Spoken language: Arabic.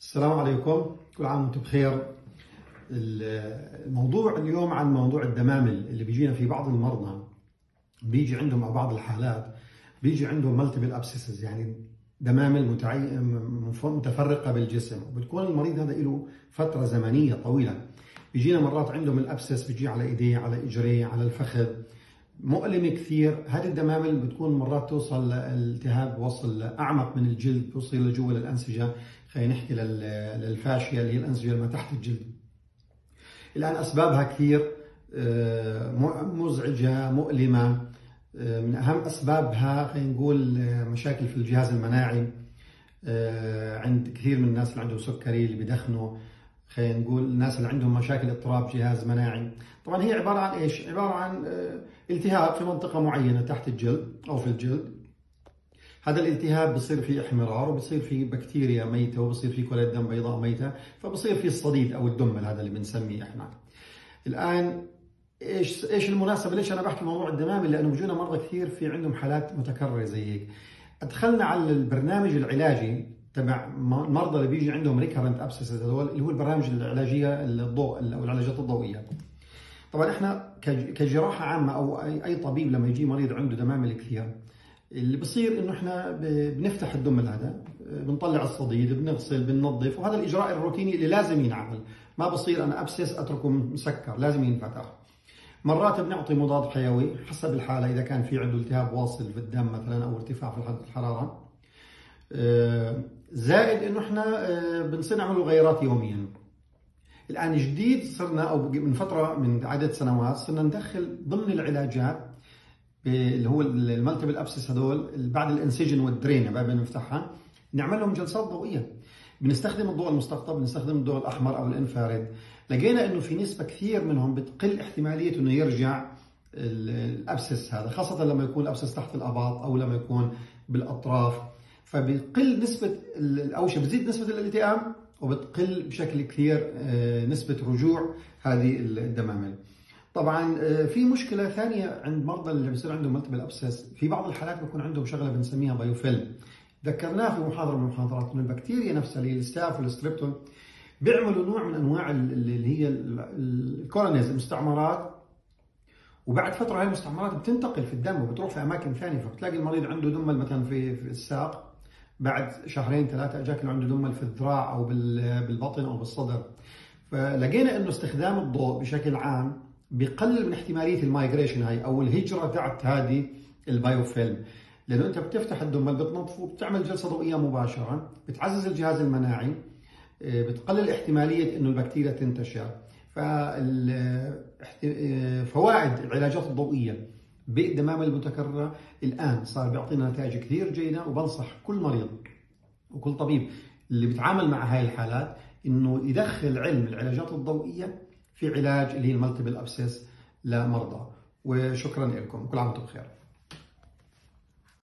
السلام عليكم. كل عام وأنتم بخير. الموضوع اليوم عن موضوع الدمامل اللي بيجينا في بعض المرضى. بيجي عندهم أو بعض الحالات بيجي عندهم multiple abscesses يعني دمامل. متفرقة بالجسم. وبتكون المريض هذا له فترة زمنية طويلة. بيجينا مرات عندهم ال abscess بيجي على إيديه على إجريه على الفخذ. مؤلمة كثير. هذه الدمامل بتكون مرات توصل لالتهاب وصل أعمق من الجلد بيوصل لجوا للأنسجة. خلينا نحكي للفاشية اللي هي اللي ما تحت الجلد. الآن أسبابها كثير آه، مزعجة مؤلمة آه، من أهم أسبابها خلينا نقول آه، مشاكل في الجهاز المناعي. عند كثير من الناس اللي عندهم سكري اللي بدخنوا خلينا نقول الناس اللي عندهم مشاكل اضطراب جهاز مناعي. طبعا هي عبارة عن إيش؟ عبارة عن التهاب في منطقة معينة تحت الجلد أو في الجلد. هذا الالتهاب بصير فيه إحمرار وبصير فيه بكتيريا ميتة وبصير فيه كرات دم بيضاء ميتة فبصير فيه الصديد أو الدمل هذا اللي بنسميه إحنا. الآن إيش إيش المناسبة؟ ليش أنا بحكي موضوع الدمامل لأنه بيجونا مرضى كثير في عندهم حالات متكررة زي هيك. أدخلنا على البرنامج العلاجي تبع المرضى اللي بيجي عندهم recurrent abscesses اللي هو البرامج العلاجية الضوء أو العلاجات الضوئية. طبعا إحنا كجراحة عامة أو اي طبيب لما يجي مريض عنده دمامل كثير اللي بصير إنه إحنا بنفتح الدم هذا بنطلع الصديد بنغسل بننظف وهذا الإجراء الروتيني اللي لازم ينعمل. ما بصير أنا أبسس أتركه مسكر لازم ينفتح. مرات بنعطي مضاد حيوي حسب الحالة إذا كان في عنده التهاب واصل في الدم مثلا أو ارتفاع في الحرارة. آه، زائد إنه إحنا آه، بنصير نعمل غيرات يوميا. الآن جديد صرنا أو من فترة من عدد سنوات صرنا ندخل ضمن العلاجات اللي هو ال multiple abscess هذول بعد ال incision وال drain بعد ما نفتحها نعمل لهم جلسات ضوئية. بنستخدم الضوء المستقطب بنستخدم الضوء الأحمر أو ال infrared لقينا إنه في نسبة كثير منهم بتقل احتمالية إنه يرجع ال abscess هذا خاصة لما يكون ال abscess تحت الأباط أو لما يكون بالأطراف. فبتقل نسبة أو بتزيد نسبة الالتئام وبتقل بشكل كثير آه، نسبة رجوع هذه الدمامل. طبعا آه، في مشكلة ثانية عند مرضى اللي بيصير عندهم multiple abscess، في بعض الحالات بيكون عندهم شغلة بنسميها biofilm. ذكرناه في محاضرة من المحاضرات إنه البكتيريا نفسها اللي هي ال staph وال strepto بيعملوا نوع من أنواع اللي هي ال colonies المستعمرات. وبعد فترة هاي المستعمرات بتنتقل في الدم وبتروح في أماكن ثانية فبتلاقي المريض عنده دمل مثلا في الساق. بعد شهرين ثلاثة أجاك عنده دمل في الذراع أو بالبطن أو بالصدر. فلقينا إنه استخدام الضوء بشكل عام بيقلل من احتمالية ال migration هاي أو الهجرة تاعت هذه ال biofilm. لأنه أنت بتفتح الدمل بتنظفه بتعمل جلسة ضوئية مباشرة بتعزز الجهاز المناعي آه، بتقلل احتمالية إنه البكتيريا تنتشر. ففوائد العلاجات الضوئية بالدمامل المتكررة الآن صار بيعطينا نتائج كثير جيدة وبنصح كل مريض وكل طبيب اللي بيتعامل مع هاي الحالات إنه يدخل علم العلاجات الضوئية في علاج اللي هي ال multiple abscess لمرضى وشكرا لكم. كل عام وأنتم بخير.